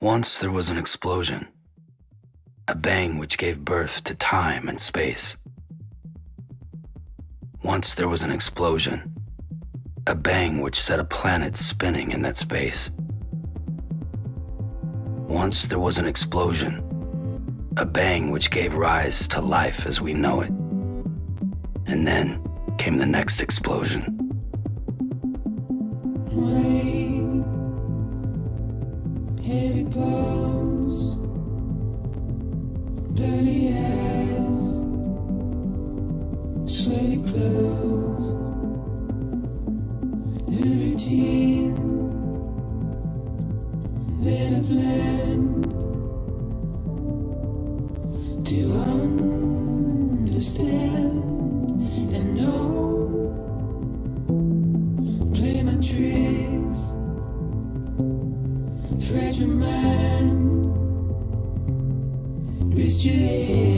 Once there was an explosion, a bang which gave birth to time and space. Once there was an explosion, a bang which set a planet spinning in that space. Once there was an explosion, a bang which gave rise to life as we know it. And then came the next explosion. To understand? And know. Play my tricks, fragile mind, risk your head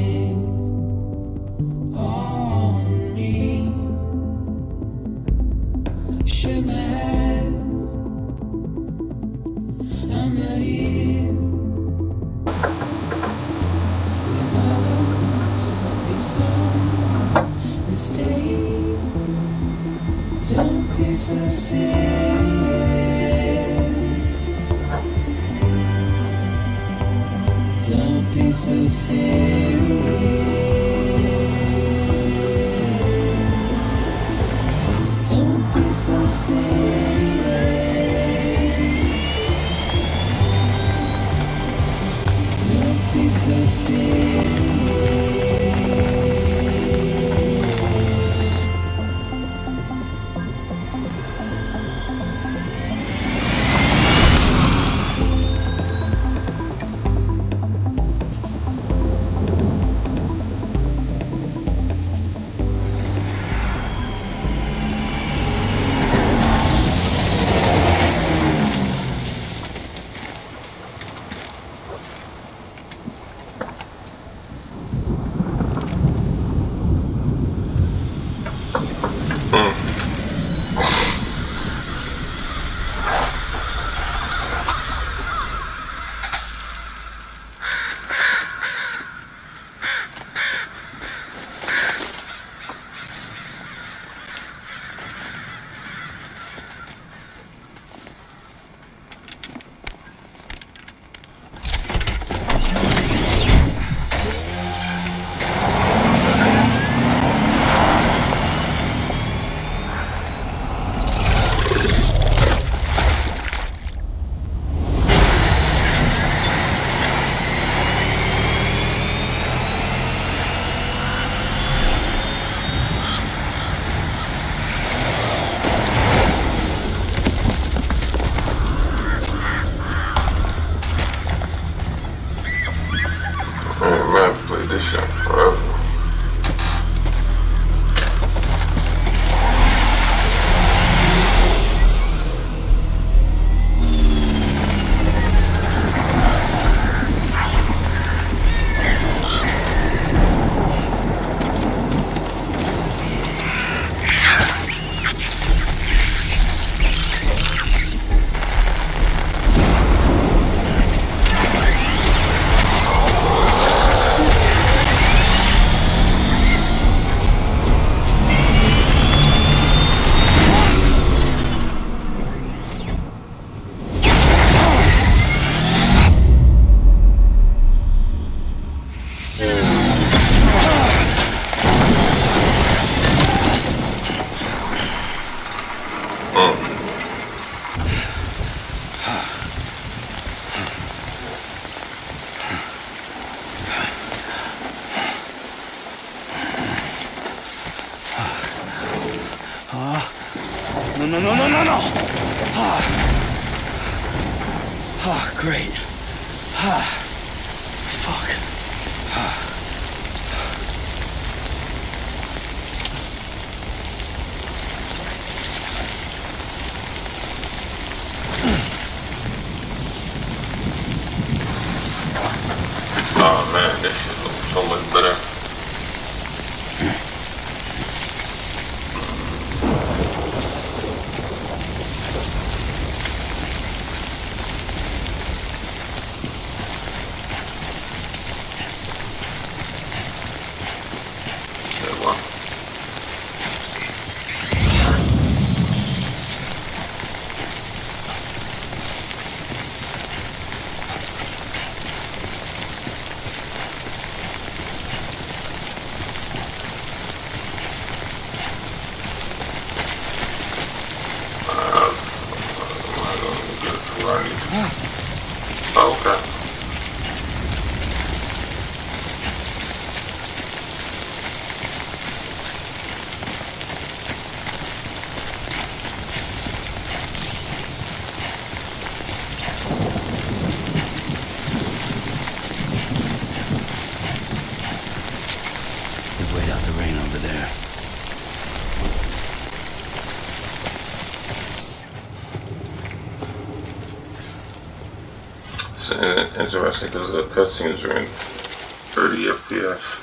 interesting because the cutscenes are in 30 FPS.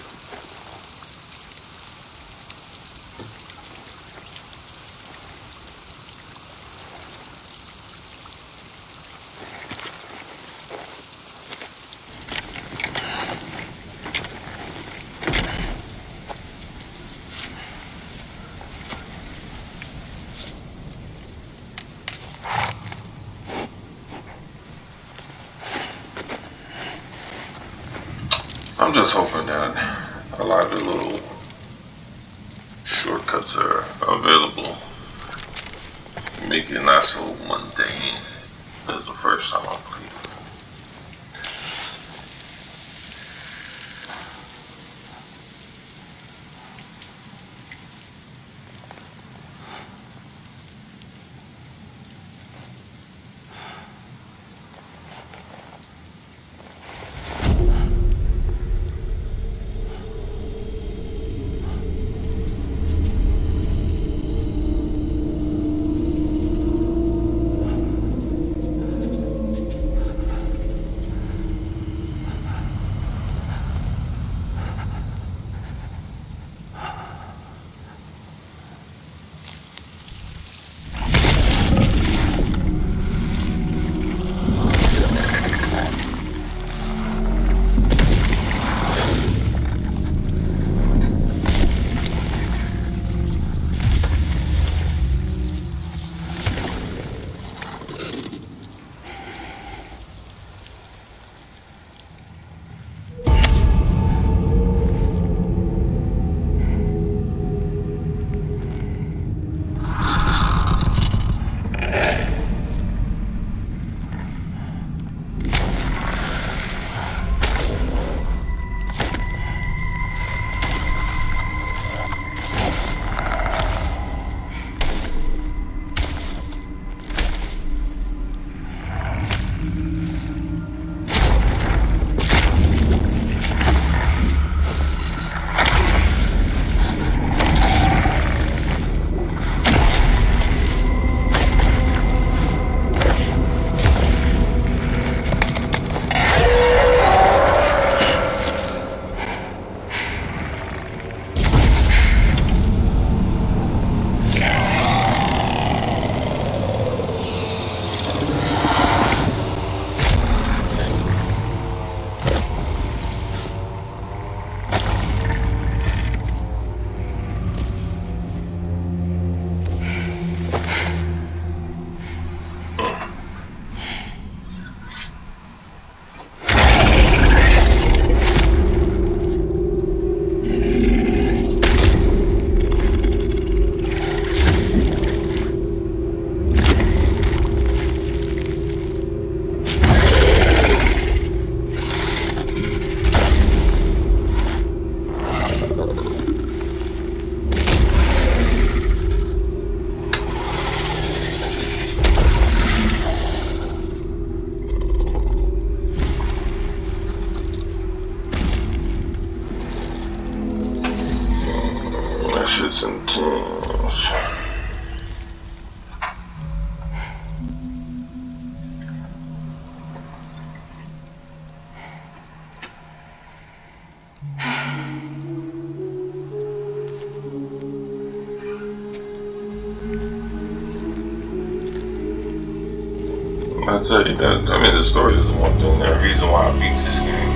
tell you that. I mean, the story is the one thing. The reason why I beat this game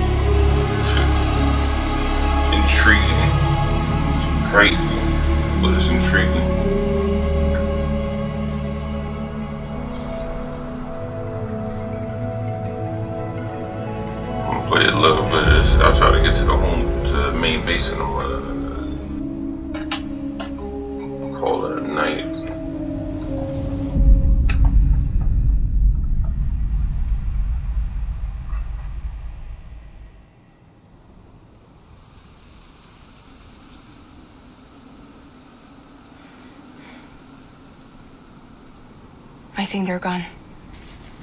is intriguing. It's great, but it's intriguing.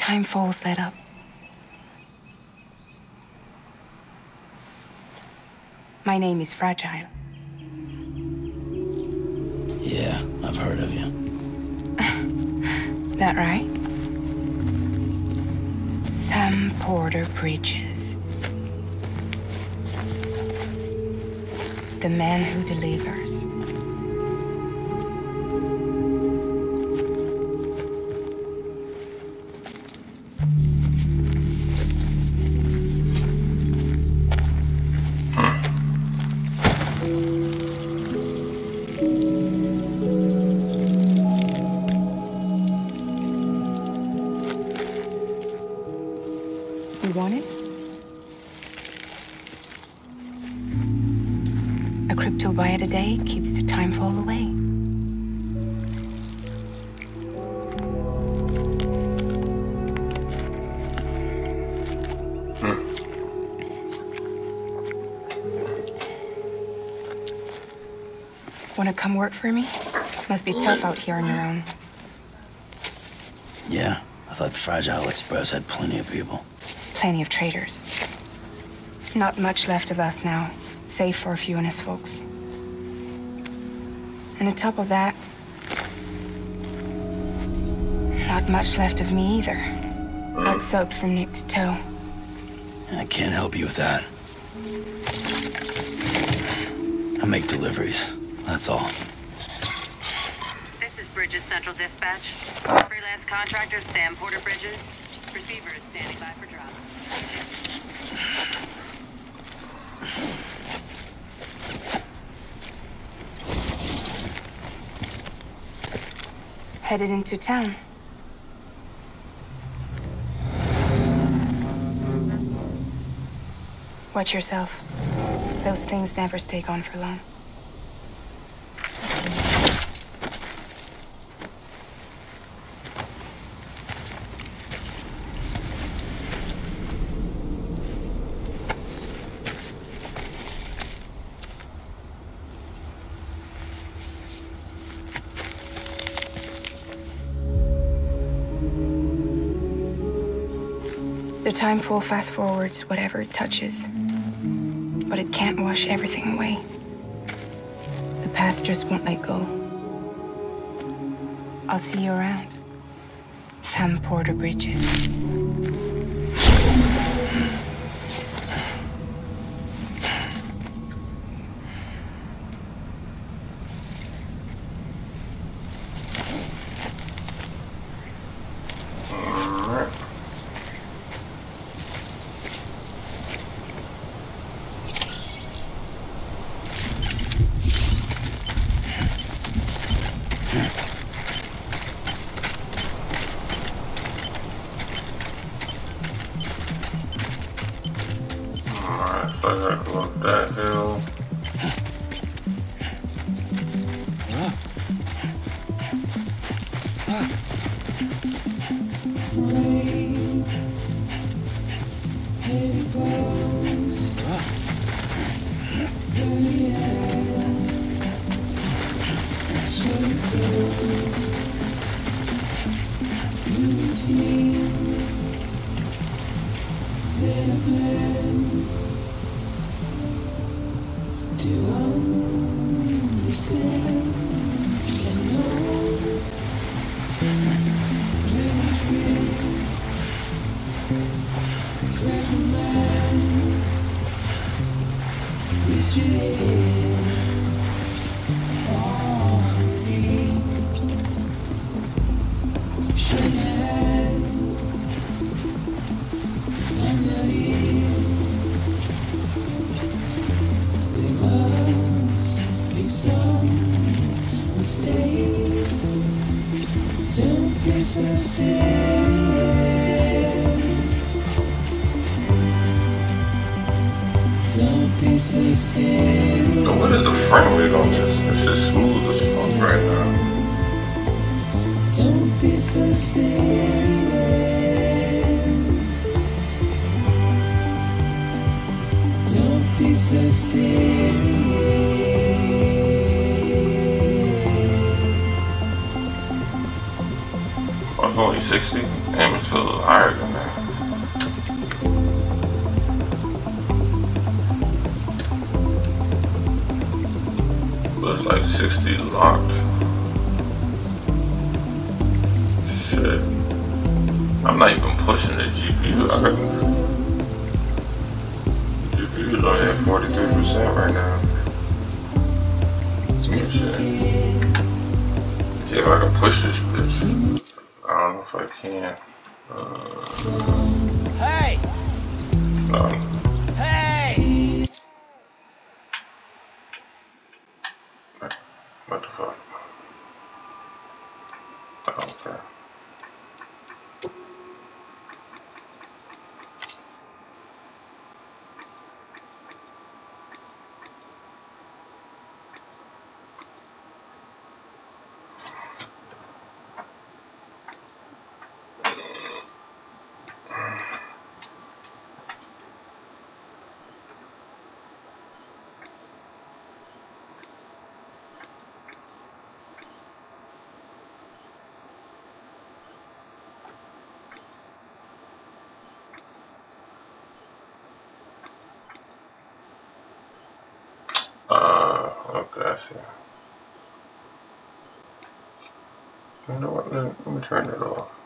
Timefall's let up. My name is Fragile. Yeah, I've heard of you. That right? Sam Porter Bridges. The man who delivers. For me? Must be tough out here on your own. Yeah, I thought Fragile Express had plenty of people. Plenty of traitors. Not much left of us now, save for a few honest folks. And on top of that, not much left of me either. Got soaked from neck to toe. I can't help you with that. I make deliveries, that's all. This is Bridges Central Dispatch. Freelance contractor Sam Porter Bridges. Receiver is standing by for drop. Headed into town. Watch yourself. Those things never stay gone for long. The timefall fast forwards whatever it touches, but it can't wash everything away. The past just won't let go. I'll see you around. Sam Porter Bridges. Be so what is the frame rate on this? It's just smooth as fuck right now. Don't be so serious. Don't be so serious. It's only 60? Damn, it feels higher than that. But it's like 60 locked. Shit. I'm not even pushing the GPU. I got GPU is only at 43% right now. Some shit. See if I can push this bitch. I don't know if I can. Uh, Hey! no. Hey! What the fuck? Oh, okay. Uh, okay, I see. You know what? Let, let me turn it off.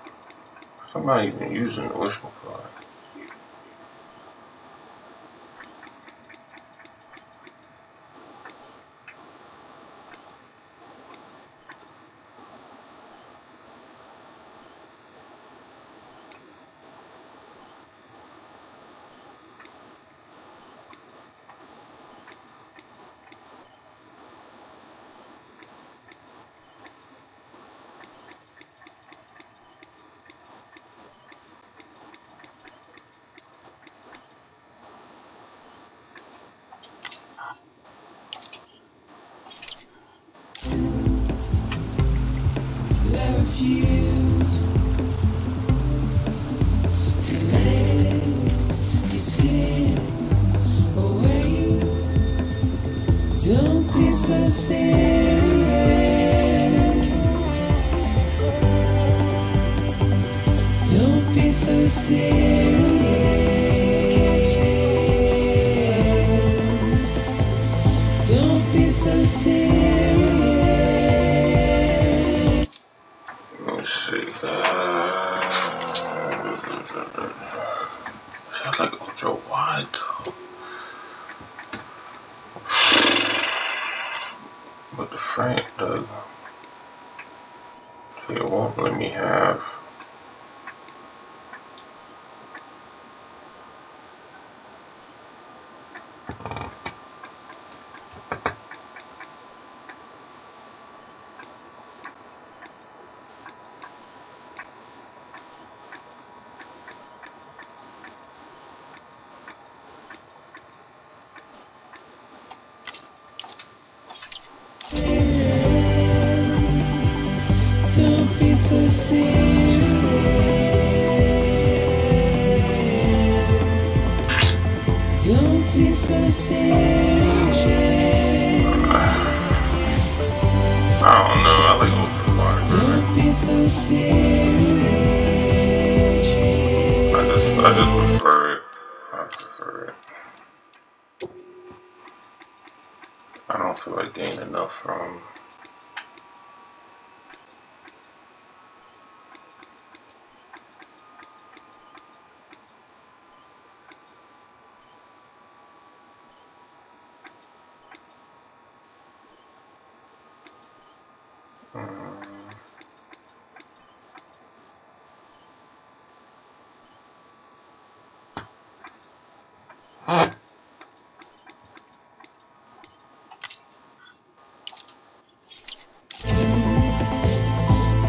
I'm not even using the wishful Don't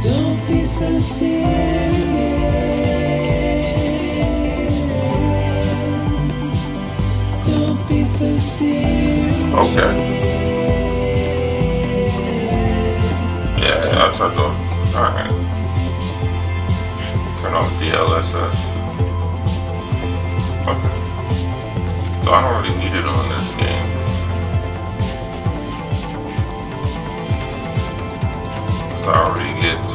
Don't be so. Don't be Okay. Yeah, that's go. Alright. Turn off DLSS. Okay. So I don't need it on this game. So I already get 60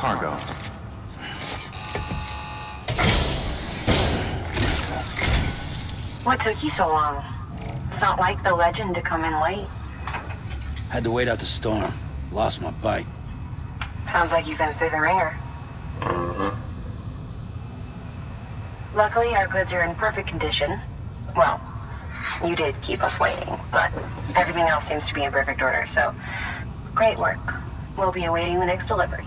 cargo. What took you so long? It's not like the legend to come in late. Had to wait out the storm. Lost my bike. Sounds like you've been through the wringer. Uh-huh. Luckily, our goods are in perfect condition. Well, you did keep us waiting, but everything else seems to be in perfect order, so great work. We'll be awaiting the next delivery.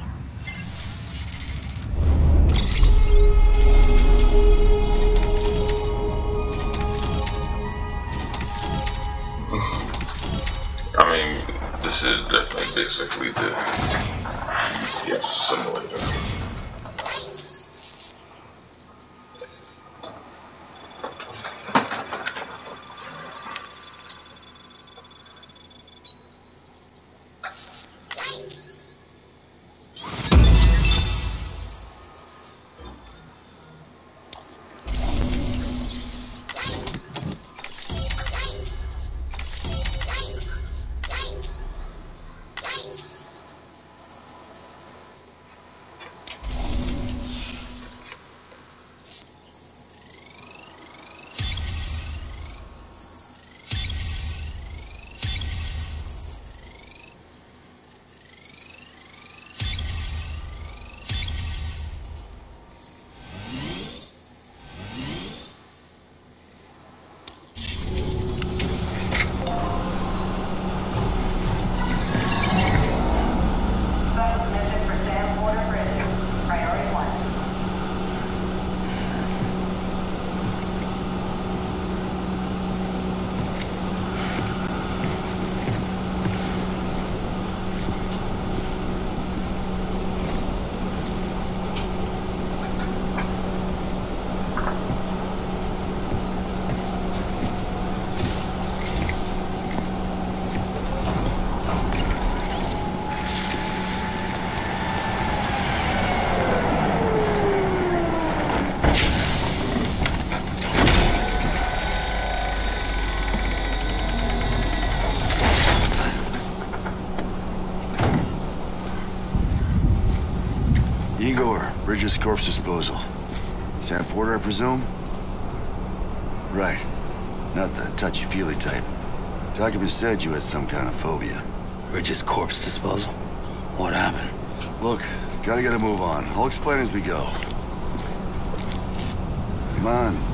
Is definitely basically the yes simulator. Igor, Bridges Corpse Disposal. Sam Porter, I presume? Right. Not the touchy-feely type. Documents said you had some kind of phobia. Bridges corpse disposal. What happened? Look, gotta get a move on. I'll explain as we go. Come on.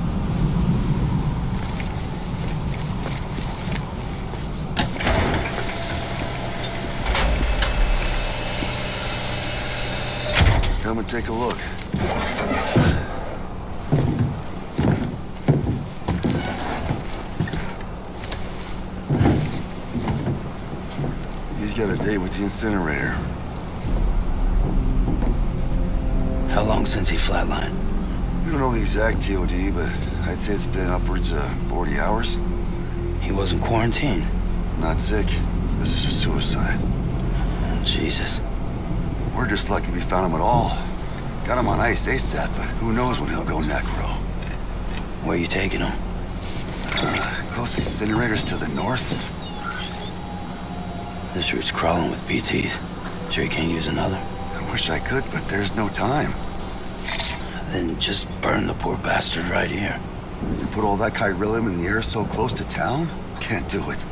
Come and take a look. He's got a date with the incinerator. How long since he flatlined? We don't know the exact TOD, but I'd say it's been upwards of 40 hours. He wasn't quarantined. Not sick. This is a suicide. Jesus. We're just lucky we found him at all. Got him on ice ASAP, but who knows when he'll go necro. Where are you taking him? Uh, closest incinerator's to the north. This route's crawling with BTs. Sure you can't use another? I wish I could, but there's no time. Then just burn the poor bastard right here. You put all that chiralium in the air so close to town? Can't do it.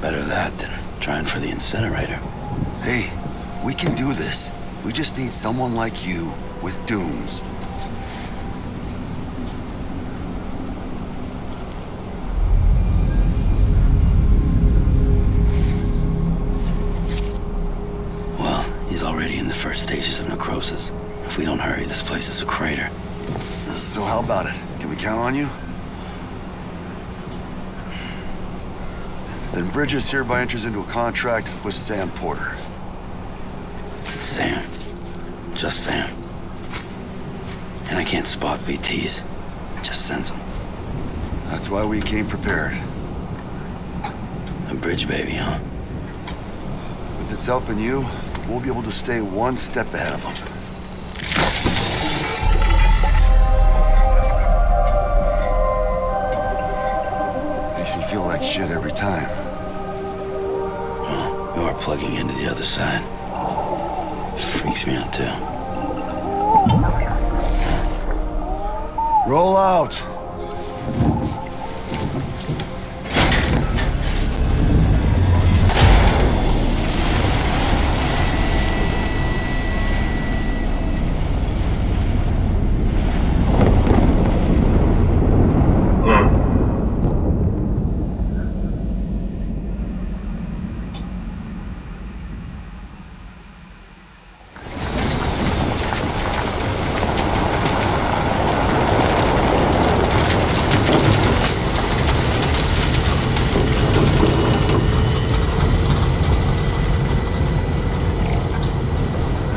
Better that than trying for the incinerator. Hey, we can do this. We just need someone like you with dooms. Well, he's already in the first stages of necrosis. If we don't hurry, this place is a crater. So how about it? Can we count on you? Then Bridges hereby enters into a contract with Sam Porter. Just Sam. And I can't spot BTs. Just sense them. That's why we came prepared. A bridge baby, huh? With its helping you, we'll be able to stay one step ahead of them. Makes me feel like shit every time. Well, you are plugging into the other side. Freaks me out too. Roll out!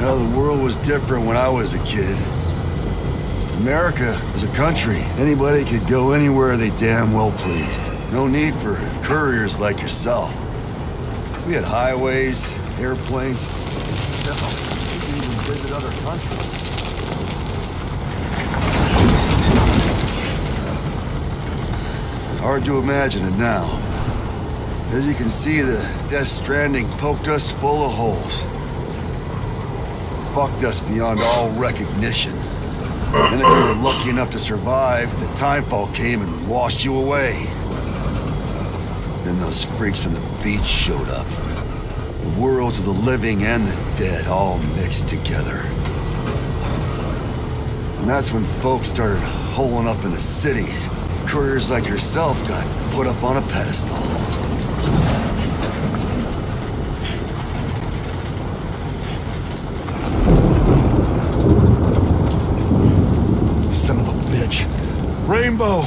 You know, the world was different when I was a kid. America was a country. Anybody could go anywhere they damn well pleased. No need for couriers like yourself. We had highways, airplanes. Hell, we could even visit other countries. Hard to imagine it now. As you can see, the Death Stranding poked us full of holes fucked us beyond all recognition. And if you were lucky enough to survive, the timefall came and washed you away. Then those freaks from the beach showed up. The worlds of the living and the dead all mixed together. And that's when folks started holing up in the cities. Couriers like yourself got put up on a pedestal. Son of a bitch. Rainbow!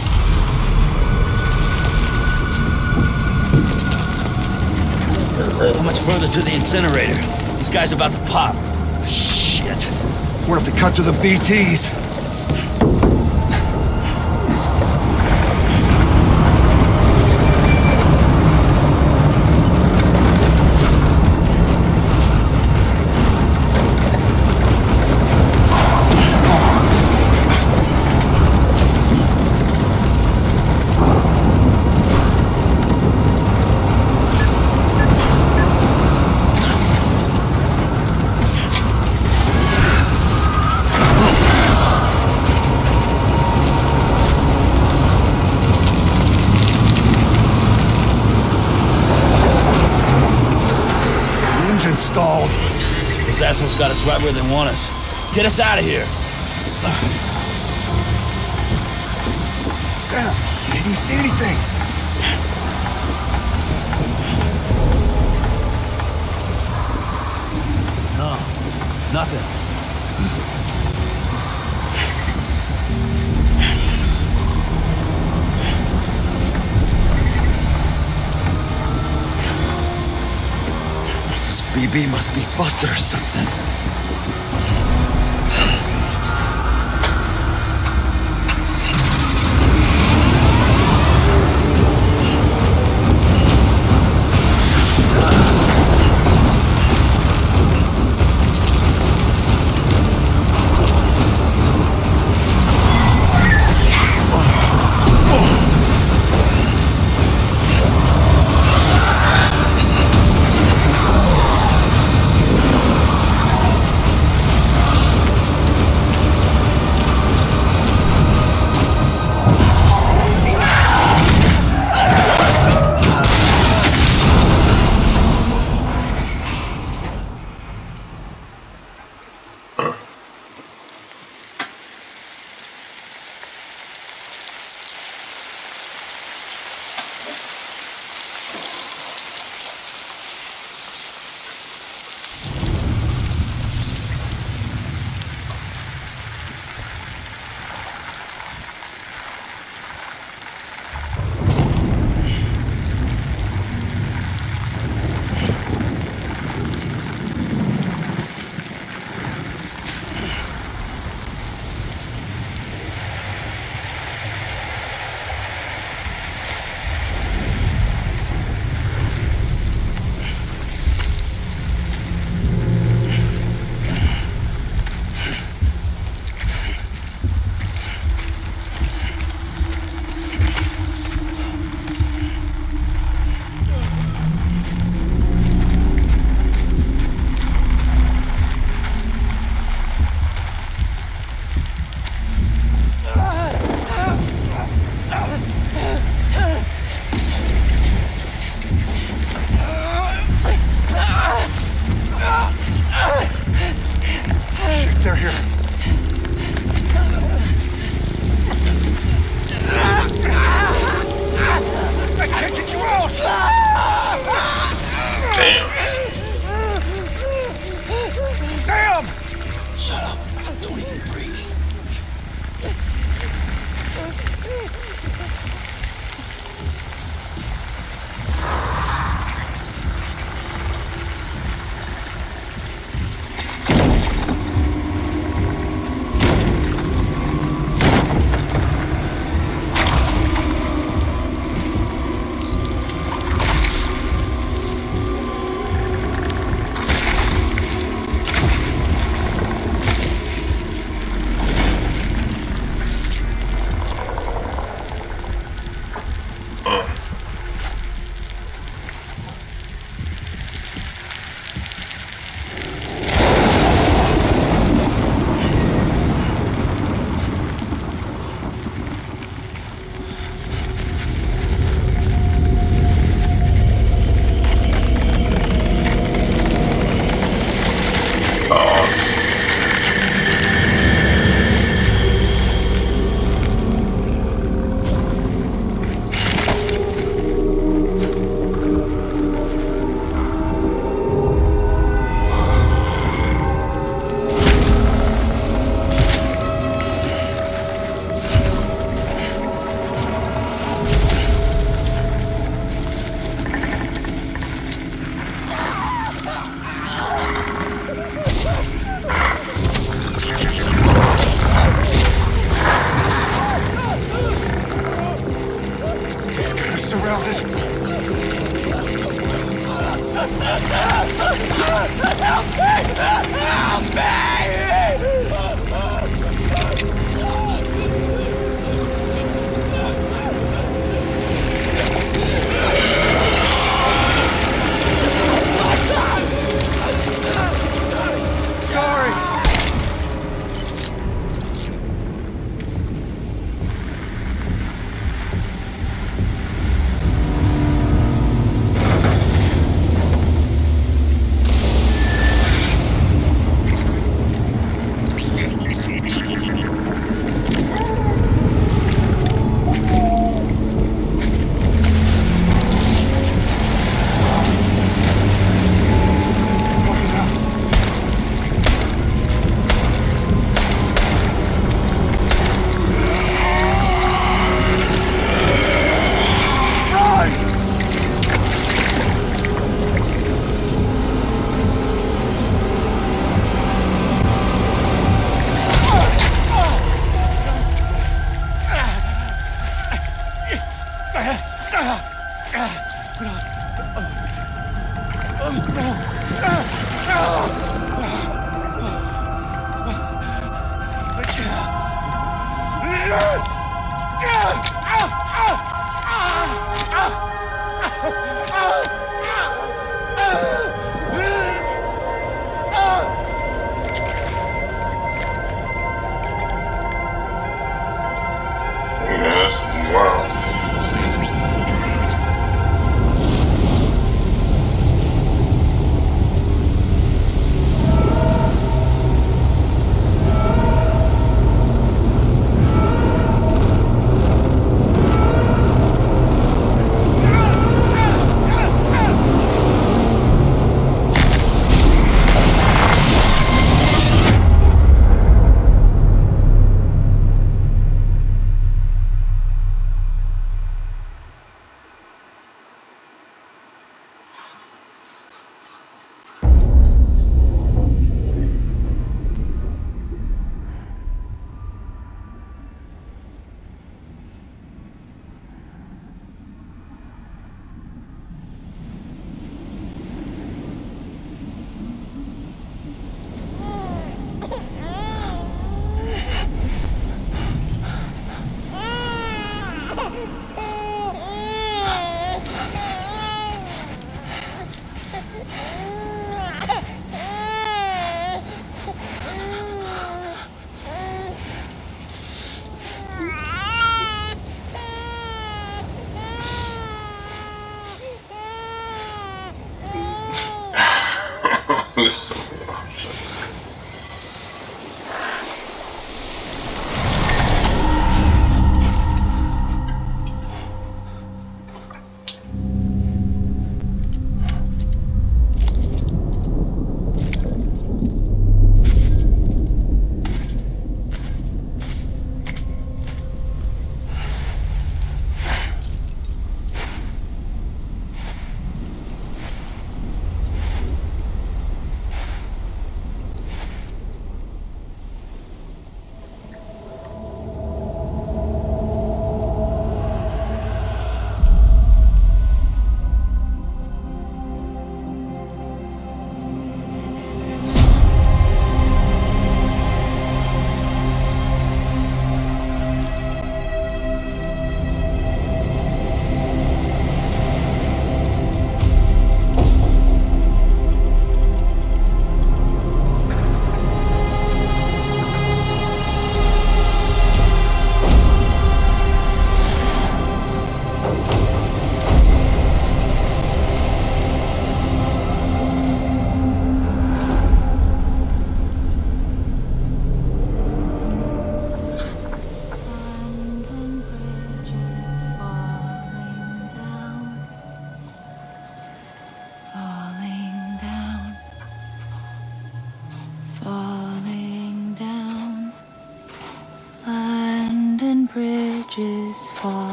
How much further to the incinerator? This guy's about to pop. Shit. We're gonna have to cut to the BTs. Those assholes got us right where they want us. Get us out of here. Sam, did you see anything? No, nothing. BB must be busted or something.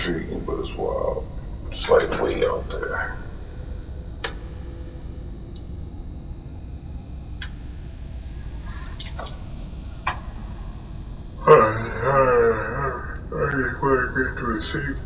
intriguing, but it's wild. It's like way out there. Alright, alright, alright. I just want to get to a safe.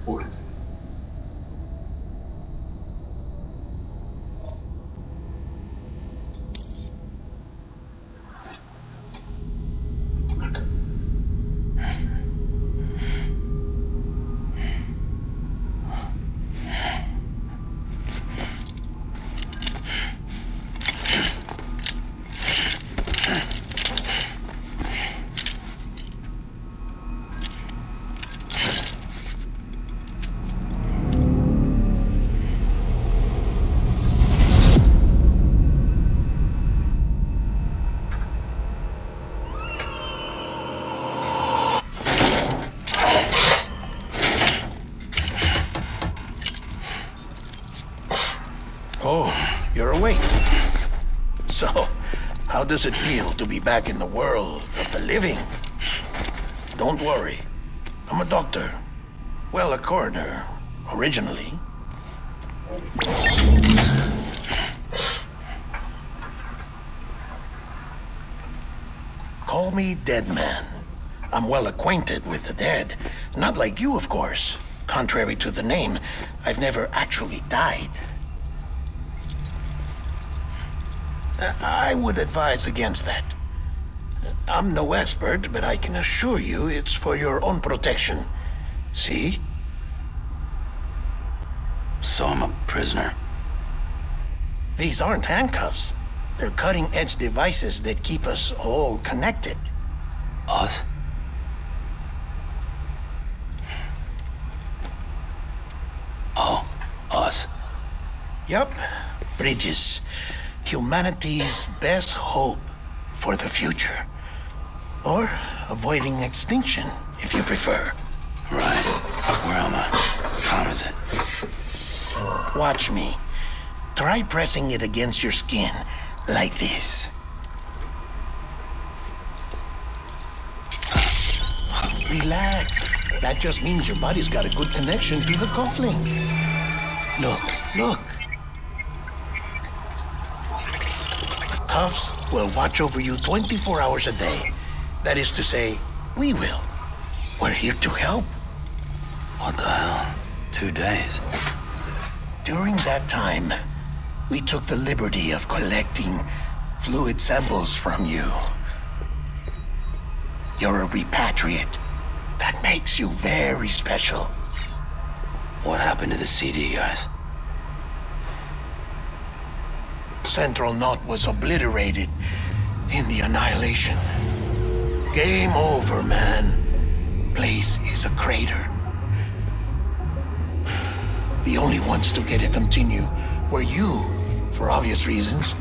Oh, you're awake. So, how does it feel to be back in the world of the living? Don't worry. I'm a doctor. Well, a coroner, originally. Call me Deadman. I'm well acquainted with the dead. Not like you, of course. Contrary to the name, I've never actually died. I would advise against that. I'm no expert, but I can assure you it's for your own protection. See? So I'm a prisoner. These aren't handcuffs. They're cutting-edge devices that keep us all connected. Us? Oh, us. Yup. Bridges. Humanity's best hope for the future. Or avoiding extinction, if you prefer. Right. Where am I? What time is it? Watch me. Try pressing it against your skin, like this. Relax. That just means your body's got a good connection to the cufflink. Look, look. The cuffs will watch over you 24 hours a day. That is to say, we will. We're here to help. What the hell? Two days. During that time, we took the liberty of collecting fluid samples from you. You're a repatriate. That makes you very special. What happened to the CD guys? Central Knot was obliterated in the annihilation. Game over, man. Place is a crater. The only ones to get to continue were you, for obvious reasons,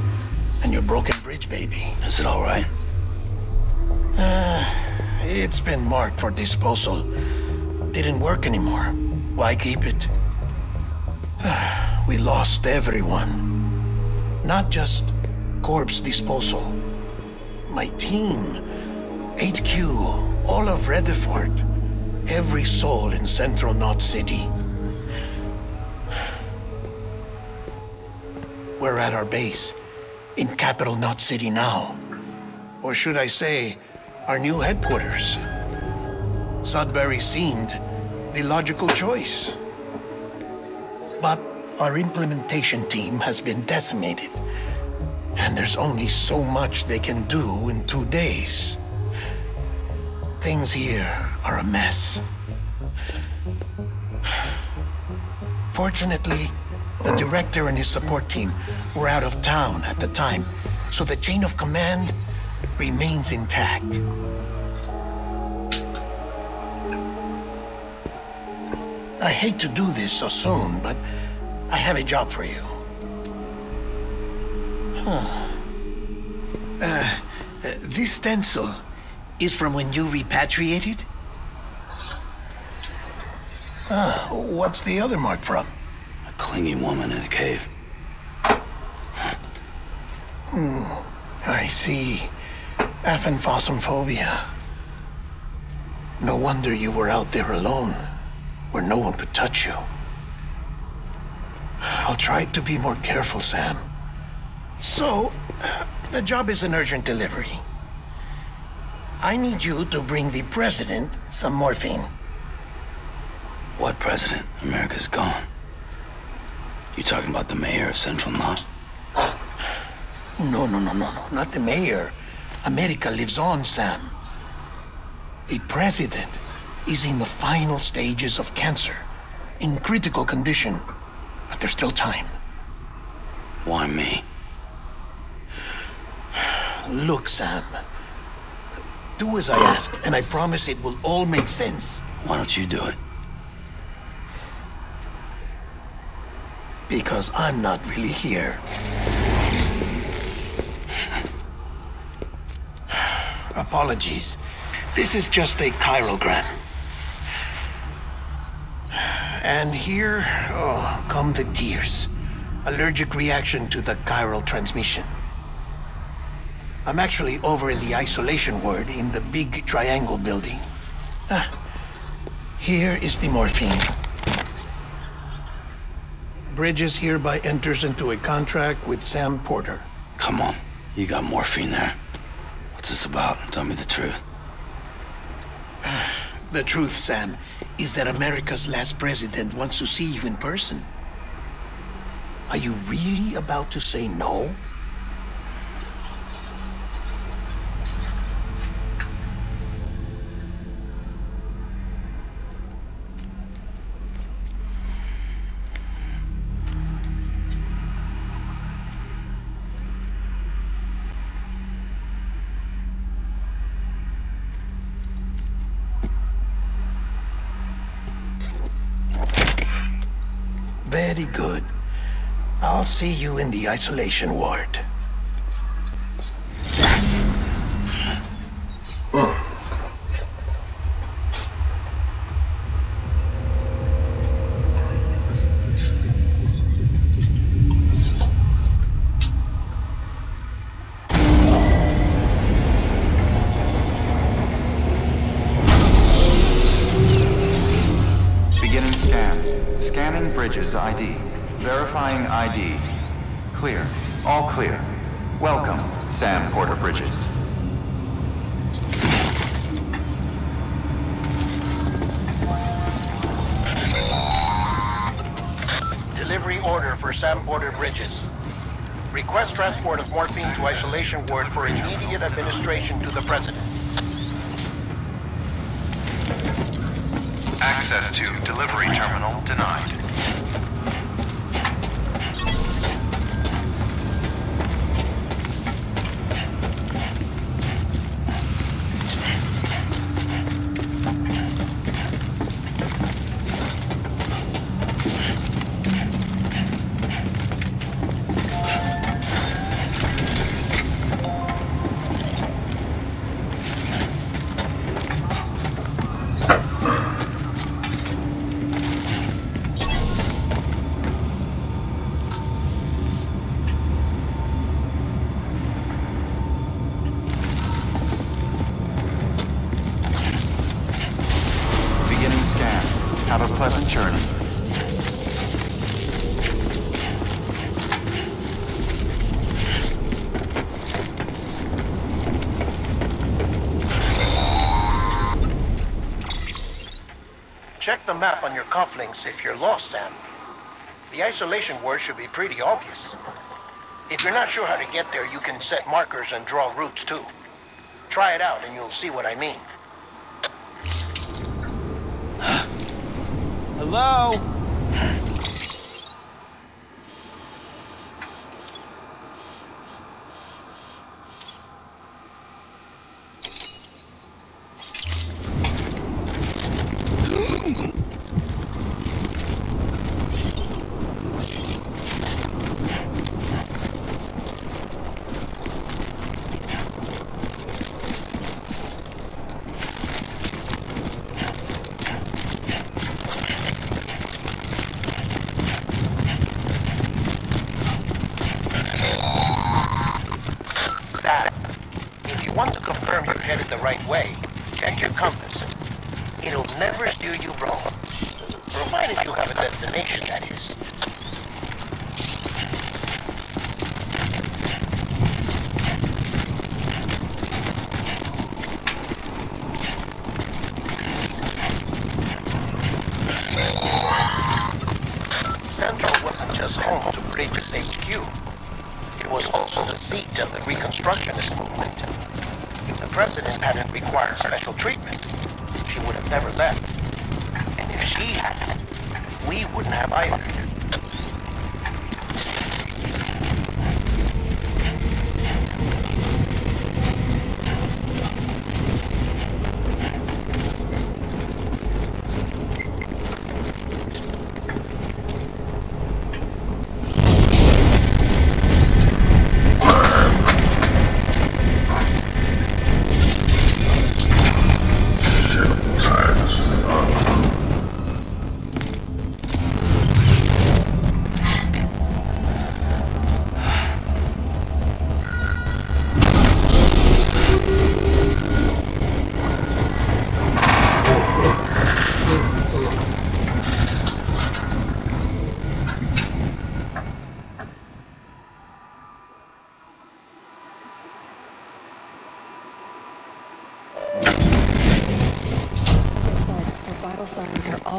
and your broken bridge baby. Is it all right? Uh, it's been marked for disposal. Didn't work anymore. Why keep it? we lost everyone. Not just corpse disposal. My team, HQ, all of Redefort, every soul in Central Knot City. We're at our base, in Capital Knot City now. Or should I say, our new headquarters. Sudbury seemed the logical choice. But our implementation team has been decimated. And there's only so much they can do in two days. Things here are a mess. Fortunately, the director and his support team were out of town at the time, so the chain of command remains intact. I hate to do this so soon, but I have a job for you. Huh. Uh, uh, this stencil is from when you repatriated? Ah, what's the other mark from? A clingy woman in a cave. Hmm, I see. Aphenphosmphobia. No wonder you were out there alone, where no one could touch you. I'll try to be more careful, Sam. So, uh, the job is an urgent delivery. I need you to bring the president some morphine. What president? America's gone. You talking about the mayor of Central Knot? No, no, no, no, no. Not the mayor. America lives on, Sam. The president is in the final stages of cancer, in critical condition, but there's still time. Why me? Look, Sam. Do as I ask, and I promise it will all make sense. Why don't you do it? Because I'm not really here. Apologies. This is just a chiralgram. And here, oh, come the tears. Allergic reaction to the chiral transmission. I'm actually over in the isolation ward in the big triangle building. Ah, here is the morphine. Bridges hereby enters into a contract with Sam Porter. Come on. You got morphine there. What's this about? Tell me the truth. The truth, Sam, is that America's last president wants to see you in person. Are you really about to say no? Very good. I'll see you in the isolation ward. Check the map on your cufflinks if you're lost, Sam. The isolation ward should be pretty obvious. If you're not sure how to get there, you can set markers and draw routes too. Try it out and you'll see what I mean. Hello? That, if you want to confirm you're headed the right way, check your compass. It'll never steer you wrong. Provided you have a destination, that is. Central wasn't just home to Bridges HQ. It was also the seat of the Reconstructionist movement. If the president hadn't required special treatment, she would have never left. And if she had, we wouldn't have either.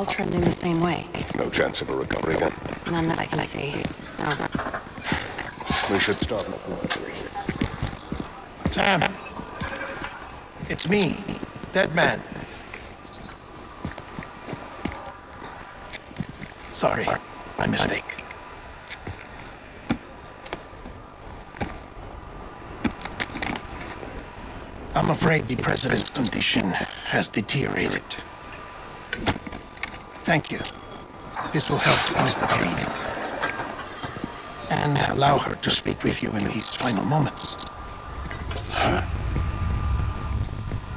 All trending the same way. No chance of a recovery then. None that I can see. No. We should start. Sam! It's me, Deadman. Sorry, my mistake. I'm afraid the president's condition has deteriorated. Thank you. This will help ease the pain and allow her to speak with you in these final moments.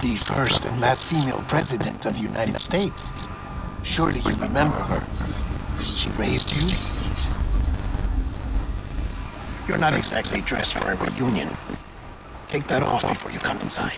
The first and last female president of the United States. Surely you remember her. She raised you. You're not exactly dressed for a reunion. Take that off before you come inside.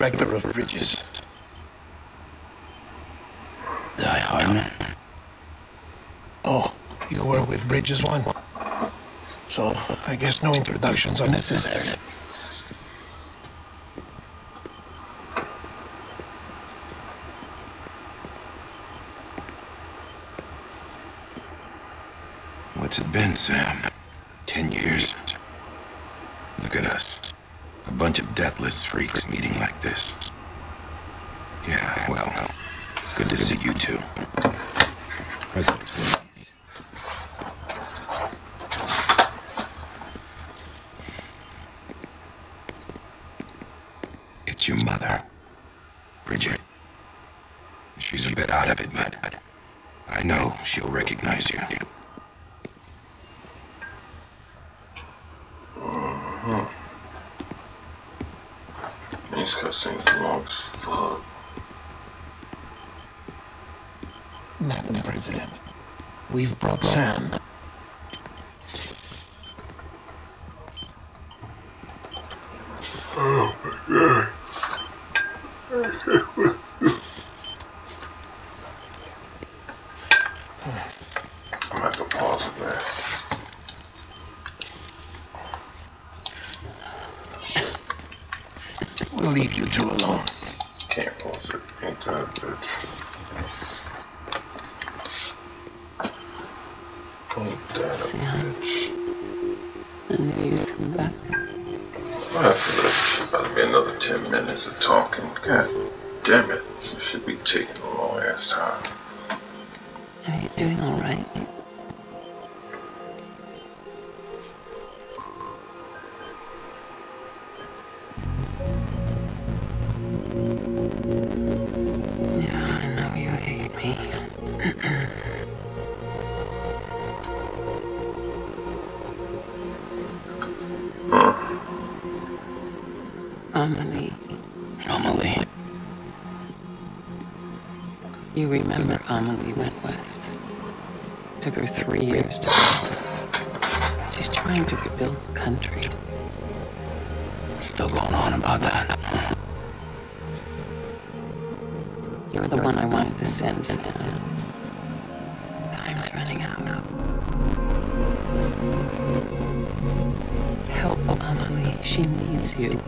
director of bridges. Die Hard. Oh, you were with Bridges One? So, I guess no introductions are necessary. What's it been, Sam? Ten years? Look at us. A bunch freaks meeting like this. Yeah, well, good to see you two. President. It's your mother, Bridget. She's a bit out of it, but I know she'll recognize you. Makes these cutscenes are long as fuck. President, we've brought Sam. Three years to build. She's trying to rebuild the country. Still going on about that. You're the one I wanted to send. Time's running out. Now. Help Amelie. She needs you.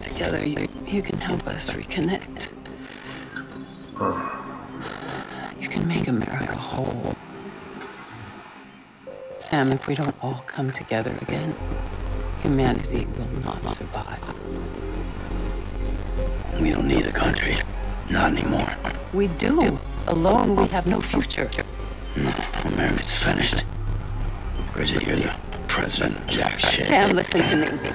Together, you, you can help us reconnect. You can make America whole. Sam, if we don't all come together again, humanity will not survive. We don't need a country. Not anymore. We do. Alone, we have no future. No, America's finished. Bridget, you're the president of Jack shit. Sam, listen to me.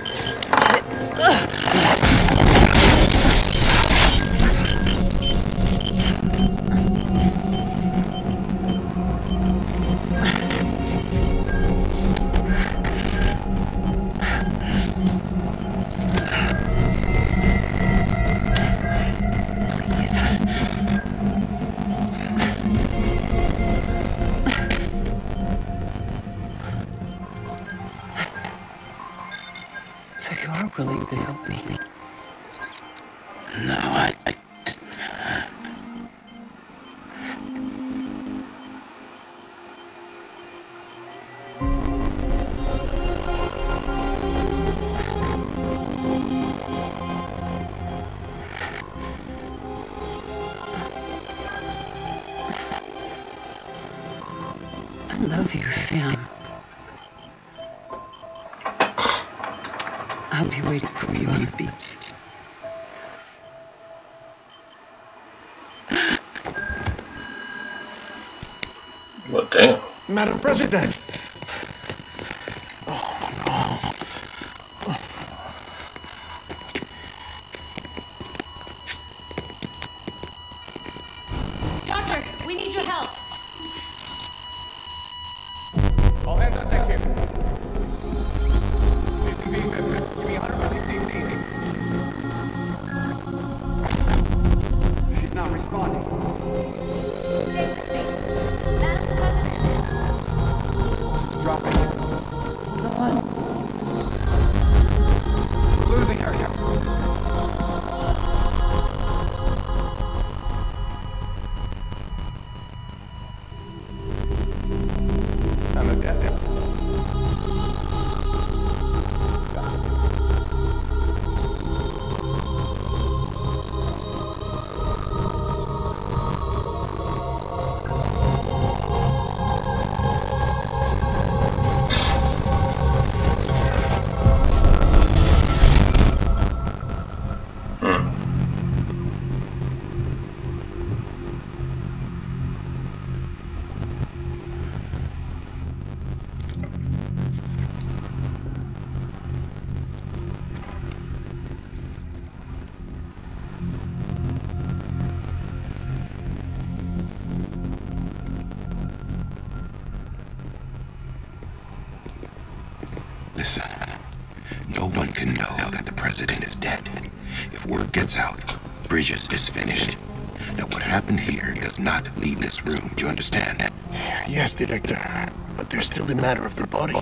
Help me? Damn. Madam President! Finished. Now, what happened here does not leave this room. Do you understand? Yes, Director. But there's still the matter of the body.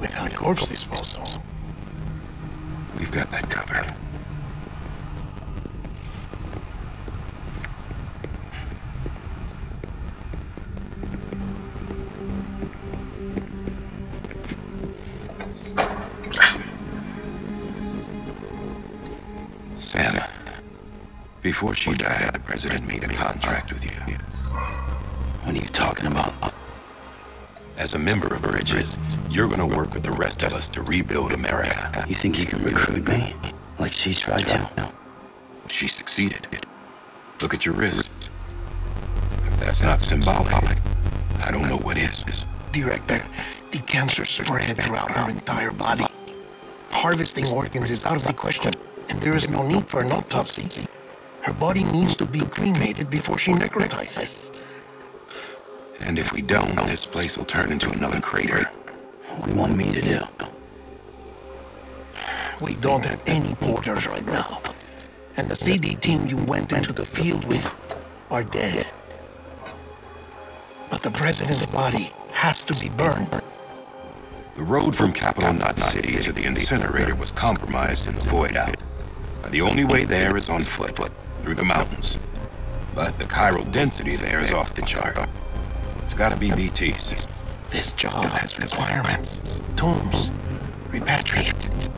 Without corpse disposal. We've got that covered. Before she died, the president made a contract with you. What are you talking about? As a member of Bridges, you're gonna work with the rest of us to rebuild America. You think you can recruit me? Like she tried to? She succeeded. Look at your wrist. If that's not symbolic, I don't know what is. Director, the cancer spread throughout her entire body. Harvesting organs is out of the question, and there is no need for an autopsy. Her body needs to be cremated before she necrotizes. And if we don't, this place will turn into another crater. What do you want me to do? We don't have any porters right now. And the CD team you went into the field with are dead. But the president's body has to be burned. The road from Capital Knot City to the incinerator was compromised in the void out. The only way there is on foot, through the mountains. But the chiral density there is off the chart. It's gotta be BTs. This job has requirements. Tombs. Repatriate.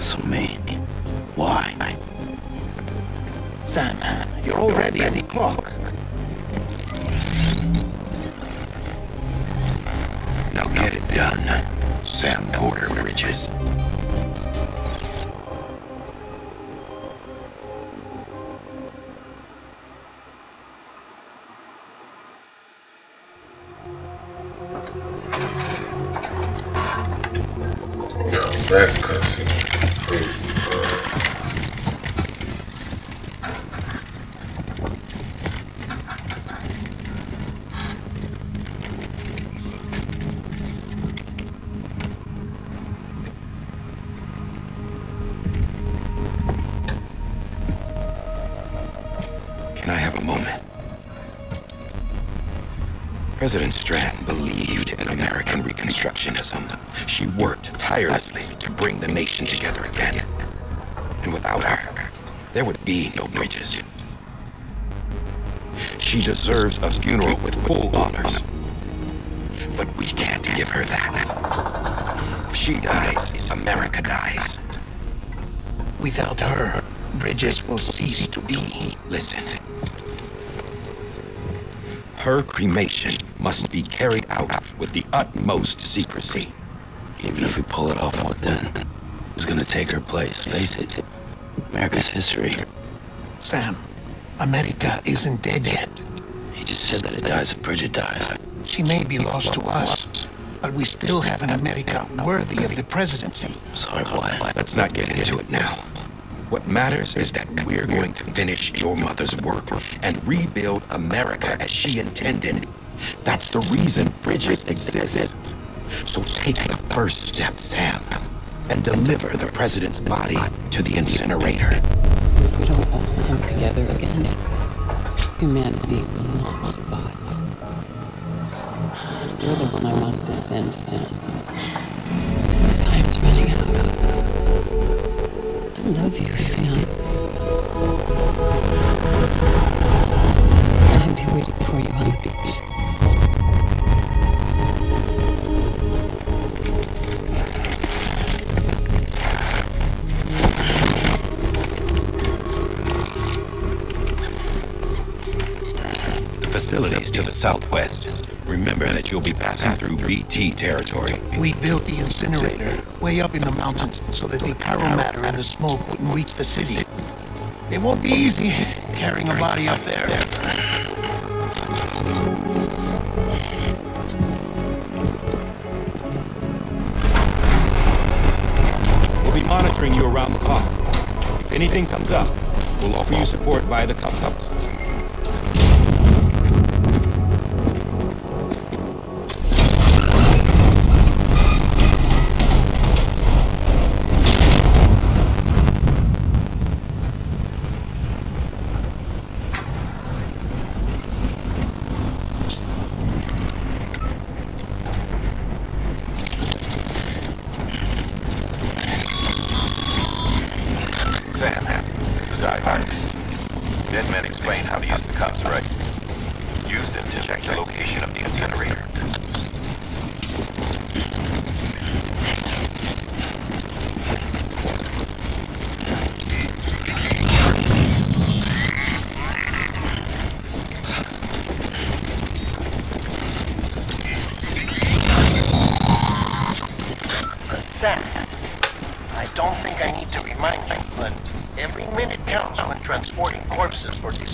So me. Why? Sam, you're already at the clock. Now get it done. Sam Porter Bridges. That crazy. Can I have a moment? President Strand believed in American Reconstructionism. She worked tirelessly to bring the nation together again. And without her, there would be no bridges. She deserves a funeral with full honors. But we can't give her that. If she dies, America dies. Without her, Bridges will cease to be. Listen. Her cremation must be carried out with the utmost secrecy. Even if we pull it off, what then? Who's gonna take her place? Face it. America's history. Sam, America isn't dead yet. He just said that it dies if Bridget dies. She may be lost to us, but we still have an America worthy of the presidency. Sorry, why? Let's not get into it now. What matters is that we're going to finish your mother's work and rebuild America as she intended. That's the reason Bridges exist. So take the first step, Sam, and deliver the president's body to the incinerator. If we don't all come together again, humanity will not survive. You're the one I want to send, Sam. Time's running out. Love you, Sam. I'll be waiting for you on the beach. The facilities to the southwest. Remember that you'll be passing through BT territory. We built the incinerator way up in the mountains so that the chiral matter and the smoke wouldn't reach the city. It won't be easy carrying a body up there. We'll be monitoring you around the clock. If anything comes up, we'll offer you support via the cuff. Corpses for disposal.